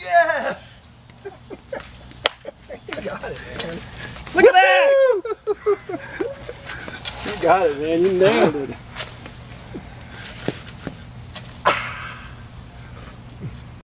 Yes! you got it, man. Look at that! you got it, man. You nailed it.